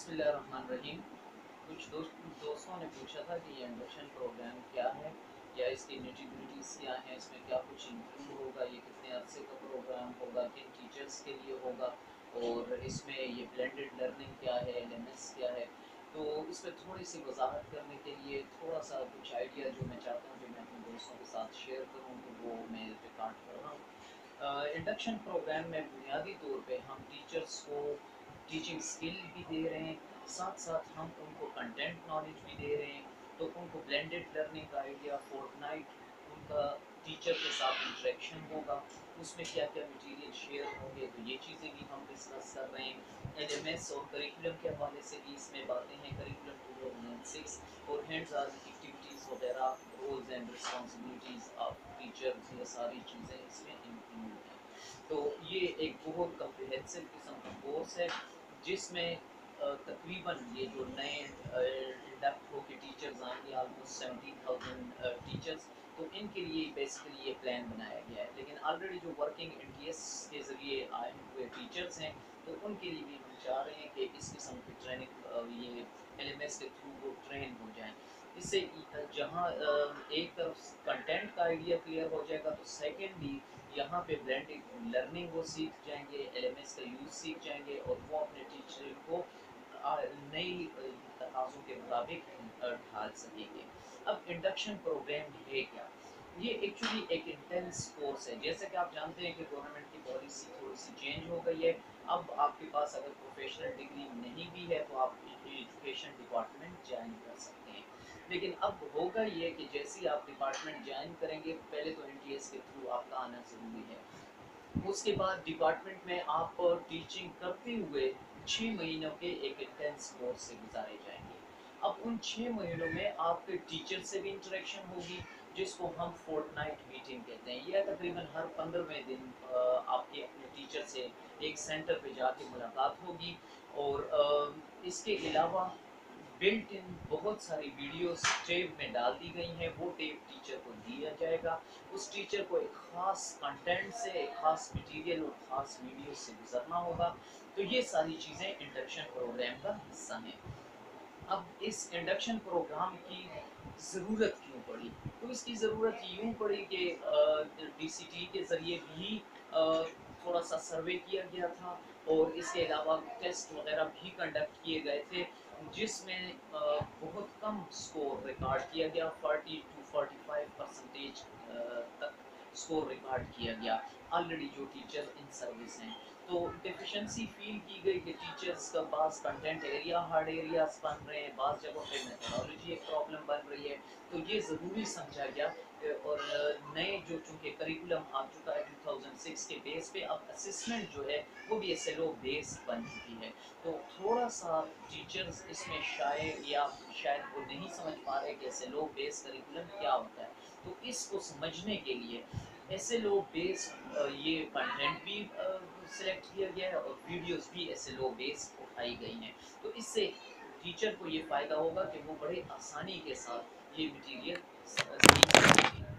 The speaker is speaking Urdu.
بسم اللہ الرحمن الرحیم۔ کچھ دوست دوستوں نے پوچھا تھا کہ یہ انڈکشن پروگرام کیا ہے؟ یا اس کی نیٹیبلٹیز کیا ہیں؟ اس میں کیا کچھ انکلوڈ ہوگا؟ یہ کتنے عرصے کا پروگرام ہوگا؟ کن ٹیچرس کے لیے ہوگا؟ اور اس میں یہ بلینڈڈ لرننگ کیا ہے؟ ایل ایم ایس کیا ہے؟ تو اس پہ تھوڑی سی وضاحت کرنے کے لیے تھوڑا سا کچھ آئیڈیا جو میں چاہتا ہوں کہ میں اپنے دوستوں کے ساتھ شیئر کروں، تو وہ میں ریکارڈ کر رہا ہوں۔ انڈکشن پروگرام میں بنیادی طور پہ ہم ٹیچرس کو ٹیچنگ اسکل بھی دے رہے ہیں، ساتھ ساتھ ہم ان کو کنٹینٹ نالج بھی دے رہے ہیں۔ تو ان کو بلینڈڈ لرننگ کا آئیڈیا فورٹ نائٹ ان کا ٹیچر کے ساتھ انٹریکشن ہوگا۔ اس میں کیا کیا مٹیریل شیئر ہوں گے؟ تو یہ چیزیں بھی ہم ڈسکس کر رہے ہیں۔ ایل ایم ایس اور کریکولم کے حوالے سے بھی اس میں باتیں ہیں۔ کریکولم ٹو تھاؤزنڈ سکس اور ہینڈز آن ایکٹیویٹیز وغیرہ roles and responsibilities of teachers یہ ساری چیزیں اس میں انکلوڈ ہیں۔ تو یہ ایک بہت کمپریہنسو قسم کا کورس ہے۔ جس میں تقریباً یہ جو نئے انڈکٹ ہو کے ٹیچرز آئیں گے آلموسٹ سیونٹین تھاؤزینڈ ٹیچرس تو ان کے لیے بیسیکلی یہ پلان بنایا گیا ہے۔ لیکن آلریڈی جو ورکنگ این ٹی ایس کے ذریعے آئے ہوئے ٹیچرس ہیں، تو ان کے لیے بھی ہم چاہ رہے ہیں کہ اس قسم کی ٹریننگ یہ ایل ایم ایس کے تھرو وہ ٹرین ہو جائیں۔ اس سے، جہاں ایک طرف کنٹینٹ کا آئیڈیا کلیئر ہو جائے گا تو سیکنڈلی یہاں پہ بلینڈنگ لرننگ وہ سیکھ جائیں گے ایل ایم ایس کا یوز سیکھ جائیں گے اور وہ اپنے ٹیچر کو نئی تقاضوں کے مطابق ڈھال سکیں گے۔ اب انڈکشن پروگرام ہے کیا؟ یہ ایکچولی ایک انٹینس کورس ہے۔ جیسے کہ آپ جانتے ہیں کہ گورنمنٹ کی پالیسی تھوڑی سی چینج ہو گئی ہے۔ اب آپ کے پاس اگر پروفیشنل ڈگری نہیں بھی ہے تو آپ ایجوکیشن ڈپارٹمنٹ جوائن کر سکتے ہیں۔ لیکن اب ہوگا یہ کہ جیسے آپ ڈپارٹمنٹ جوائن کریں گے، پہلے تو این ٹی ایس کے تھرو آپ کا آنا ضروری ہے۔ اس کے بعد ڈپارٹمنٹ میں آپ ٹیچنگ کرتے ہوئے چھ مہینوں کے ایک انٹینس کورس سے گزارے جائیں گے۔ اب ان چھ مہینوں میں آپ کے ٹیچر سے بھی انٹریکشن ہوگی، جس کو ہم فورٹ نائٹ میٹنگ کہتے ہیں۔ یہ تقریباً ہر پندرہویں دن آپ کے اپنے ٹیچر سے ایک سینٹر پہ جا کے ملاقات ہوگی۔ اور اس کے علاوہ بلٹ ان بہت ساری ویڈیوز ٹیپ میں ڈال دی گئی ہیں۔ وہ ٹیپ ٹیچر کو دیا جائے گا۔ اس ٹیچر کو ایک خاص کنٹینٹ سے، ایک خاص مٹیریل اور خاص ویڈیو سے گزرنا ہوگا۔ تو یہ ساری چیزیں انڈکشن پروگرام کا حصہ ہیں۔ اب اس انڈکشن پروگرام کی ضرورت کیوں پڑی؟ تو اس کی ضرورت یوں پڑی کہ ڈی سی ٹی کے ذریعے بھی تھوڑا سا سروے کیا گیا تھا۔ اور اس کے علاوہ ٹیسٹ وغیرہ بھی کنڈکٹ کیے گئے تھے، جس میں بہت کم سکور ریکارڈ کیا گیا forty two forty five percentage تک سکور ریکارڈ کیا گیا۔ آلریڈی جو ٹیچر ان سروس ہیں۔ تو ڈیفیشنسی فیل کی گئی کہ ٹیچرس کا بعض کنٹینٹ ایریا ہارڈ ایریاز بن رہے ہیں، بعض جگہوں پہ میتھڈالوجی ایک پرابلم بن رہی ہے، تو یہ ضروری سمجھا گیا اور نئے جو چونکہ کریکولم آ چکا ہے ٹو تھاؤزنڈ سکس کے بیس پہ، اب اسسمنٹ جو ہے، وہ بھی ایس ایل او بیس بن چکی ہے۔ تو تھوڑا سا ٹیچرز اس میں شاید یا شاید وہ نہیں سمجھ پا رہے کہ S L O base curriculum کیا ہوتا ہے۔ تو اس کو سمجھنے کے لیے ایس ایل او بیس یہ کنٹینٹ بھی سلیکٹ کیا گیا ہے اور ویڈیوز بھی ایس ایل او بیس اٹھائی گئی ہیں۔ تو اس سے ٹیچر کو یہ فائدہ ہوگا کہ وہ بڑے آسانی کے ساتھ یہ مٹیریل سیکھ سکیں گے